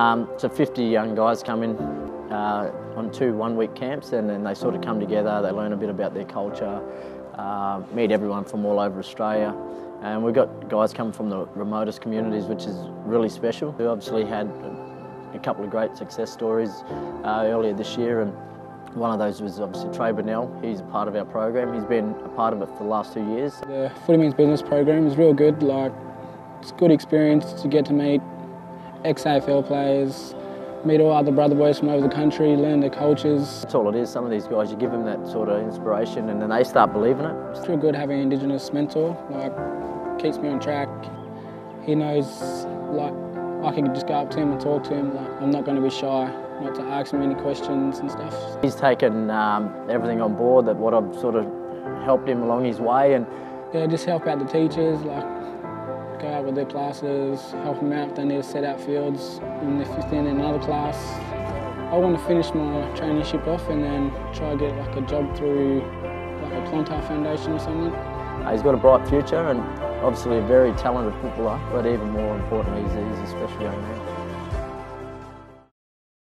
Um, so 50 young guys come in uh, on two one-week camps and then they sort of come together, they learn a bit about their culture, uh, meet everyone from all over Australia. And we've got guys coming from the remotest communities, which is really special. We obviously had a couple of great success stories uh, earlier this year and one of those was obviously Traye Bennell. He's a part of our program. He's been a part of it for the last two years. The Footy Means Business program is real good. Like, it's a good experience to get to meet ex-AFL players, meet all other brother boys from over the country, learn their cultures. That's all it is. Some of these guys, you give them that sort of inspiration and then they start believing it. It's real good having an Indigenous mentor. Like, keeps me on track. He knows, like, I can just go up to him and talk to him. Like, I'm not going to be shy, not to ask him any questions and stuff. He's taken um, everything on board, that what I've sort of helped him along his way and yeah, just help out the teachers, like out with their classes, help them out if they need to set out fields, and if you're in another class. I want to finish my traineeship off and then try to get like a job through like a Clontarf Foundation or something. Uh, he's got a bright future and obviously a very talented footballer, but even more importantly, he's a special young man.